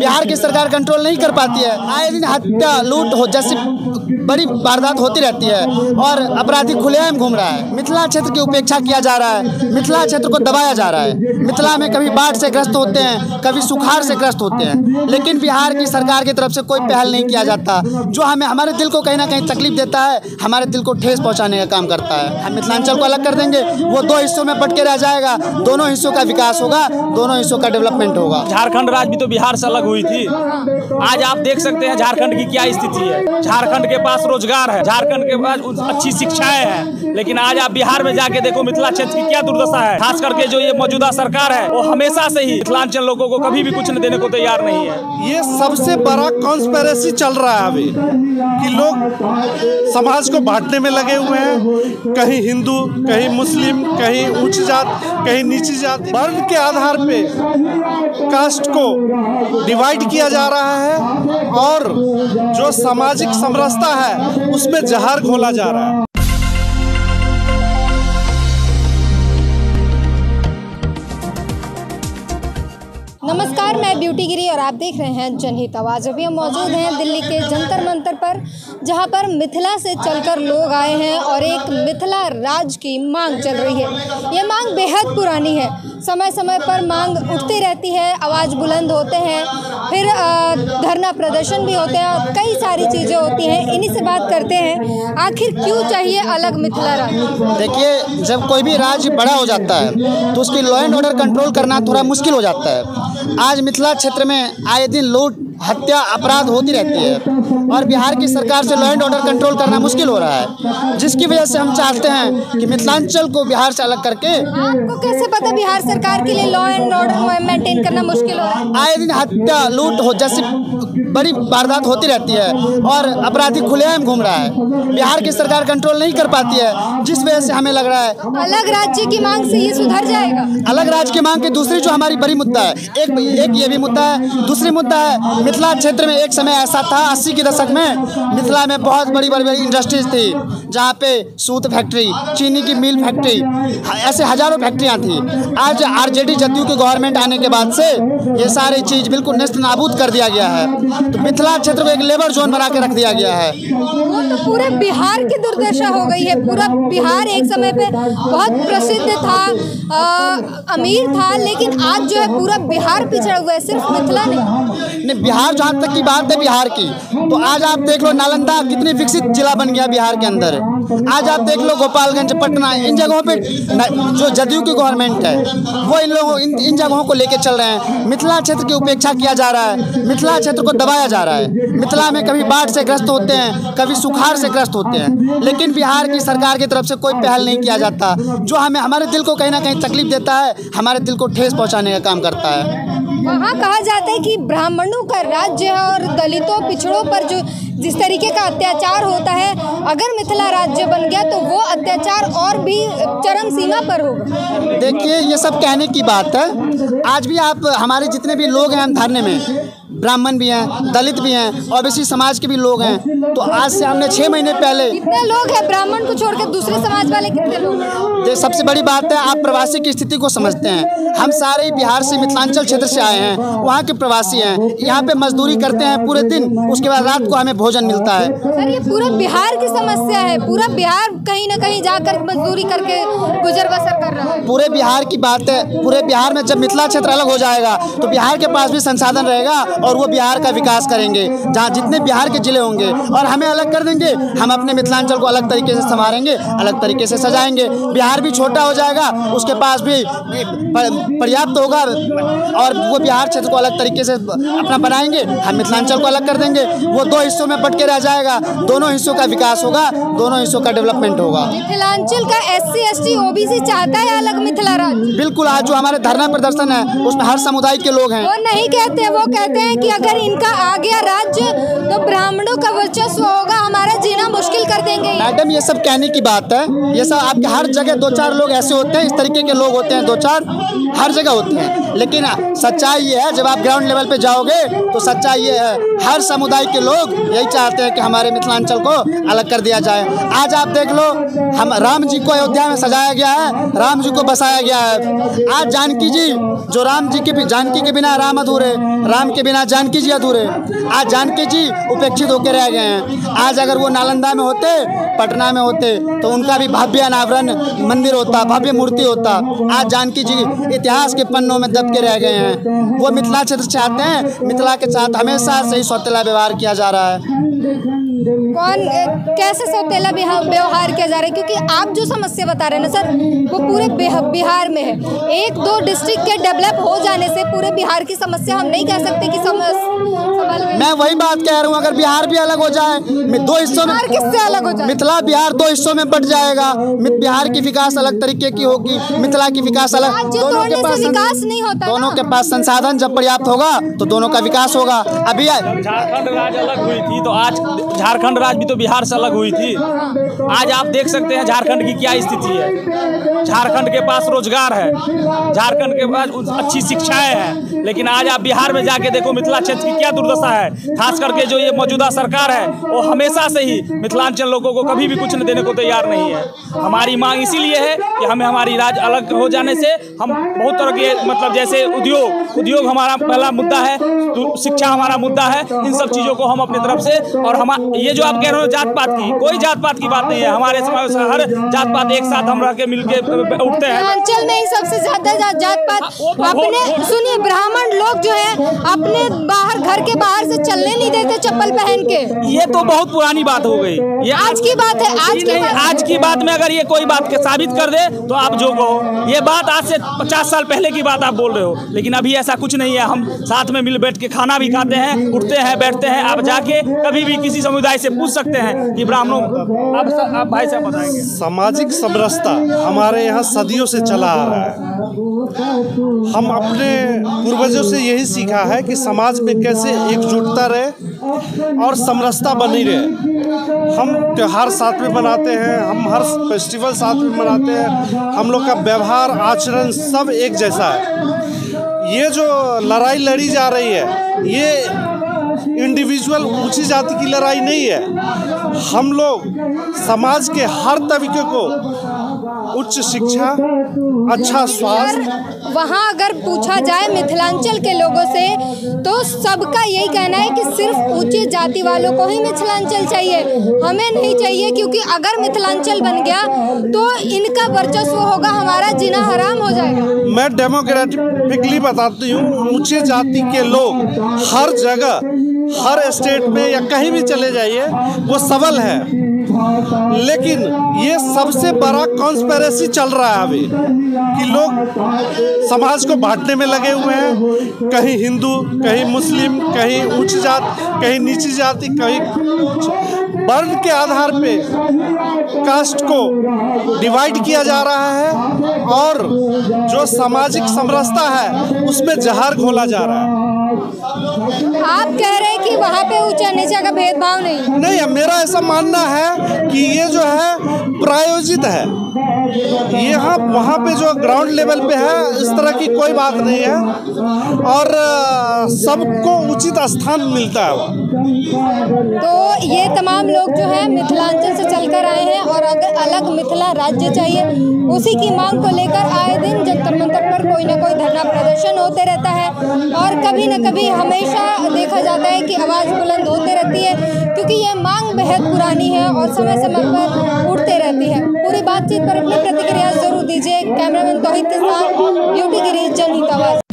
बिहार की सरकार कंट्रोल नहीं कर पाती है। आए दिन हत्या, लूट हो जैसी बड़ी वारदात होती रहती है और अपराधी खुलेआम घूम रहा है। मिथिला क्षेत्र की उपेक्षा किया जा रहा है। मिथिला क्षेत्र को दबाया जा रहा है। मिथिला में कभी बाढ़ से ग्रस्त होते हैं, कभी सुखाड़ से ग्रस्त होते हैं। लेकिन बिहार की सरकार की तरफ़ से कोई पहल नहीं किया जाता। जो हमें, हमारे दिल को कहीं ना कहीं तकलीफ़ देता है, हमारे दिल को ठेस पहुँचाने का काम करता है। हम मिथिलांचल को अलग कर देंगे। वो दो हिस्सों में बट के रह जाएगा। दोनों हिस्सों का विकास होगा, दोनों हिस्सों का डेवलपमेंट होगा। झारखंड राज्य भी तो बिहार से अलग हुई थी। आज आप देख सकते हैं झारखंड की क्या स्थिति है। झारखंड के पास रोज़गार है। झारखंड के पास अच्छी शिक्षाएँ हैं। लेकिन आज आप बिहार में जाके देखो मिथिला क्षेत्र की क्या दुर्दशा है। खास करके जो ये मौजूदा सरकार है, वो हमेशा से ही मिथिलांचल लोगों को कभी भी कुछ न देने को तैयार नहीं है। ये सबसे बड़ा कॉन्स्पेरेसी चल रहा है अभी, कि लोग समाज को बांटने में लगे हुए हैं। कहीं हिंदू, कहीं मुस्लिम, कहीं उच्च जात, कहीं नीची जाति। वर्ण के आधार पे कास्ट को डिवाइड किया जा रहा है और जो सामाजिक समरसता है, उसमें जहर घोला जा रहा है। नमस्कार, मैं ब्यूटी गिरी और आप देख रहे हैं जनहित आवाज़। अभी हम मौजूद हैं दिल्ली के जंतर मंतर पर, जहाँ पर मिथिला से चलकर लोग आए हैं और एक मिथिला राज की मांग चल रही है। ये मांग बेहद पुरानी है। समय समय पर मांग उठती रहती है, आवाज़ बुलंद होते हैं, फिर धरना प्रदर्शन भी होते हैं और कई सारी चीज़ें होती हैं। इन्हीं से बात करते हैं, आखिर क्यों चाहिए अलग मिथिला राज? देखिए, जब कोई भी राज्य बड़ा हो जाता है तो उसकी लॉ एंड ऑर्डर कंट्रोल करना थोड़ा मुश्किल हो जाता है। आज मिथिला क्षेत्र में आए दिन लूट हत्या, अपराध होती रहती है। और बिहार की सरकार से लॉ एंड ऑर्डर कंट्रोल करना मुश्किल हो रहा है जिसकी वजह से हम चाहते हैं कि मिथिलांचल को बिहार से अलग करके आपको कैसे पता बिहार सरकार के लिए लॉ एंड ऑर्डर मेंटेन करना मुश्किल हो रहा है? आए दिन हत्या लूट हो जैसी बड़ी वारदात होती रहती है और अपराधी खुलेआम घूम रहा है। बिहार की सरकार कंट्रोल नहीं कर पाती है जिस वजह से हमें लग रहा है। अलग राज्य की मांग से ये सुधर जाएगा? अलग राज्य की मांग की दूसरी जो हमारी बड़ी मुद्दा है एक एक ये भी मुद्दा है दूसरी मुद्दा है मिथिला क्षेत्र में एक समय ऐसा था अस्सी के दशक में मिथिला में बहुत बड़ी बड़ी बड़ी इंडस्ट्रीज़ थी जहाँ पे सूत फैक्ट्री चीनी की मिल फैक्ट्री ऐसे हज़ारों फैक्ट्रियाँ थी। आज आरजेडी जदयू की गवर्नमेंट आने के बाद से ये सारी चीज़ बिल्कुल नस्त नाबूद कर दिया गया है। तो मिथिला क्षेत्र को एक लेबर जोन बना के रख दिया गया है। वो तो पूरे बिहार की दुर्दशा हो गई है। पूरा बिहार एक समय पे बहुत प्रसिद्ध था अ, अमीर था लेकिन आज जो है पूरा बिहार पिछड़ा हुआ है सिर्फ़ मिथिला नहीं। नहीं बिहार जहाँ तक की बात है बिहार की तो आज आप देख लो नालंदा कितनी विकसित जिला बन गया बिहार के अंदर। आज आप देख लो गोपालगंज, पटना, इन जगहों पे जो जदयू की गवर्नमेंट है, वो इन लोगों, इन इन जगहों को लेके चल रहे हैं। मिथिला क्षेत्र की उपेक्षा किया जा रहा है। मिथिला क्षेत्र को दबाया जा रहा है। मिथिला में कभी बाढ़ से ग्रस्त होते हैं, कभी सुखाड़ से ग्रस्त होते हैं। लेकिन बिहार की सरकार की तरफ़ से कोई पहल नहीं किया जाता। जो हमें, हमारे दिल को कहीं ना कहीं तकलीफ़ देता है, हमारे दिल को ठेस पहुँचाने का काम करता है। वहाँ कहा जाता है कि ब्राह्मणों का राज्य है और दलितों, पिछड़ों पर जो जिस तरीके का अत्याचार होता है, अगर मिथिला राज्य बन गया तो वो अत्याचार और भी चरम सीमा पर होगा। देखिए, ये सब कहने की बात है। आज भी आप, हमारे जितने भी लोग हैं धरने में ब्राह्मण भी हैं दलित भी हैं ओबीसी समाज के भी लोग हैं। तो आज से हमने छः महीने पहले कितने लोग हैं ब्राह्मण को छोड़कर दूसरे समाज वाले कितने लोग हैं? ये सबसे बड़ी बात है आप प्रवासी की स्थिति को समझते हैं। हम सारे बिहार से मिथिलांचल क्षेत्र से आए हैं वहाँ के प्रवासी हैं। यहाँ पे मजदूरी करते हैं पूरे दिन उसके बाद रात को हमें भोजन मिलता है। सर ये पूरा बिहार की समस्या है पूरा बिहार कहीं ना कहीं जाकर मजदूरी करके गुजर बसर कर रहा है। पूरे बिहार की बात है पूरे बिहार में जब मिथिला क्षेत्र अलग हो जाएगा तो बिहार के पास भी संसाधन रहेगा और वो बिहार का विकास करेंगे जहाँ जितने बिहार के ज़िले होंगे और हमें अलग कर देंगे। हम अपने मिथिलांचल को अलग तरीके से संवारेंगे अलग तरीके से सजाएँगे। बिहार भी छोटा हो जाएगा उसके पास भी पर्याप्त होगा और वो बिहार क्षेत्र को अलग तरीके से अपना बनाएँगे। हम मिथिलांचल को अलग कर देंगे। वो दो हिस्सों में बट के रह जाएगा। दोनों हिस्सों का विकास होगा दोनों हिस्सों का डेवलपमेंट होगा। मिथिलांचल का S C S T OBC चाहता है अलग मिथिला राज्य? बिल्कुल आज जो हमारे धरना प्रदर्शन है उसमें हर समुदाय के लोग हैं। वो नहीं कहते वो कहते हैं कि अगर इनका आ गया राज्य तो ब्राह्मणों का वर्चस्व होगा। मैडम, ये सब कहने की बात है। ये सब आपके हर जगह दो चार लोग ऐसे होते हैं, इस तरीके के लोग होते हैं, दो चार हर जगह होते हैं। लेकिन सच्चाई ये है, जब आप ग्राउंड लेवल पे जाओगे तो सच्चाई ये है, हर समुदाय के लोग यही चाहते हैं कि हमारे मिथिलांचल को अलग कर दिया जाए। आज आप देख लो, हम राम जी को अयोध्या में सजाया गया है, राम जी को बसाया गया है। आज जानकी जी, जो राम जी के जानकी के बिना राम अधूरे, राम के बिना जानकी जी अधूरे, आज जानकी जी उपेक्षित होकर रह गए हैं। आज अगर वो नालंदा में होते पटना में होते तो उनका भी भव्य अनावरण मंदिर होता, भव्य मूर्ति होता। आज जानकी जी इतिहास के पन्नों में दब के रह गए हैं। वो मिथिला क्षेत्र चाहते हैं। मिथिला के साथ हमेशा से ही सौतेला व्यवहार किया जा रहा है। कौन कैसे सौतेला व्यवहार किया जा रहा है? क्योंकि आप जो समस्या बता रहे हैं ना सर वो पूरे बिहार में है। एक दो डिस्ट्रिक्ट के डेवलप हो जाने से पूरे बिहार की समस्या हम नहीं कह सकते कि मैं वही बात कह रहा हूँ अगर बिहार भी अलग हो जाए दो हिस्सों में किससे अलग हो जाए? मिथिला बिहार दो हिस्सों में बट जाएगा। बिहार की विकास अलग तरीके की होगी मिथिला की विकास अलग दोनों के पास विकास नहीं होता दोनों के पास संसाधन जब पर्याप्त होगा तो दोनों का विकास होगा। अभी झारखंड राज्य अलग हुई थी तो आज झारखंड राज्य भी तो बिहार से अलग हुई थी। आज आप देख सकते हैं झारखंड की क्या स्थिति है। झारखंड के पास रोज़गार है। झारखंड के पास अच्छी शिक्षाएँ हैं। लेकिन आज आप बिहार में जाके देखो मिथिला क्षेत्र की क्या दुर्दशा है। खास करके जो ये मौजूदा सरकार है, वो हमेशा से ही मिथिलांचल लोगों को कभी भी कुछ देने को तैयार नहीं है। हमारी मांग इसीलिए है कि हमें हमारी राज्य अलग हो जाने से हम बहुत तरह के मतलब जैसे उद्योग उद्योग हमारा पहला मुद्दा है, शिक्षा हमारा मुद्दा है, इन सब चीज़ों को हम अपनी तरफ़ से और हम ये जो आप कह रहे हो जात पात की कोई जात पात की बात नहीं है। हमारे समाज में हर जात पात एक साथ हम रह के मिल के उठते हैं। अंचल में ही सबसे ज़्यादा जात पात हाँ, अपने सुनिए ब्राह्मण लोग जो है अपने बाहर घर के बाहर से चलने नहीं देते चप्पल पहन के। ये तो बहुत पुरानी बात हो गई। ये आज की बात है आज की बात आज की बात में अगर ये कोई बात साबित कर दे तो आप जो कहो। ये बात आज से पचास साल पहले की बात आप बोल रहे हो लेकिन अभी ऐसा कुछ नहीं है। हम साथ में मिल बैठ के खाना भी खाते हैं उठते हैं बैठते हैं आप जाके कभी भी किसी समुदाय से पूछ सकते हैं कि ब्राह्मणों आप आप भाई साहब बताएँगे। सामाजिक समरसता हमारे यहाँ सदियों से चला आ रहा है। हम अपने पूर्वजों से यही सीखा है कि समाज में कैसे एकजुटता रहे और समरसता बनी रहे। हम त्यौहार साथ में मनाते हैं, हम हर फेस्टिवल साथ में मनाते हैं, हम लोग का व्यवहार, आचरण सब एक जैसा है। ये जो लड़ाई लड़ी जा रही है, ये इंडिविजुअल ऊँची जाति की लड़ाई नहीं है। हम लोग समाज के हर तबके को उच्च शिक्षा अच्छा स्वास्थ्य। वहाँ अगर पूछा जाए मिथिलांचल के लोगों से तो सबका यही कहना है कि सिर्फ़ ऊँची जाति वालों को ही मिथिलांचल चाहिए। हमें नहीं चाहिए क्योंकि अगर मिथिलांचल बन गया तो इनका वर्चस्व होगा हमारा जीना हराम हो जाएगा। मैं डेमोक्रेटिकली बताती हूँ ऊँचे जाति के लोग हर जगह हर स्टेट में या कहीं भी चले जाइए, वो सबल है। लेकिन ये सबसे बड़ा कॉन्स्पेरेसी चल रहा है अभी, कि लोग समाज को बांटने में लगे हुए हैं। कहीं हिंदू, कहीं मुस्लिम, कहीं उच्च जात, कहीं नीची जाति, कहीं वर्ण के आधार पे कास्ट को डिवाइड किया जा रहा है और जो सामाजिक समरसता है, उसमें जहर घोला जा रहा है। आप कह रहे हैं कि वहाँ पे ऊँचा नीचा का भेदभाव नहीं? नहीं मेरा ऐसा मानना है कि ये जो है प्रायोजित है। यहाँ वहाँ पे जो ग्राउंड लेवल पे है, इस तरह की कोई बात नहीं है। और सबको उचित स्थान मिलता है तो ये तमाम लोग जो है, मिथिलांचल से चलकर आए हैं, और अगर अलग मिथिला राज्य चाहिए, उसी की मांग को लेकर आए दिन जंतर मंतर पर कोई ना कोई धरना प्रदर्शन होते रहता है। और कभी न कभी हमेशा देखा जाता है कि आवाज़ बुलंद होती रहती है, क्योंकि ये मांग बेहद पुरानी है और समय समय पर उठते रहती है। पूरी बातचीत पर अपनी प्रतिक्रिया ज़रूर दीजिए। कैमरामैन तोहित के साथ ब्यूटी गिरीश जनहित